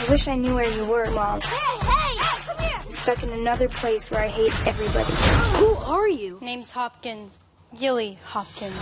I wish I knew where you were, Mom. Hey, hey. I'm stuck in another place where I hate everybody. Who are you? Name's Hopkins. Gilly Hopkins.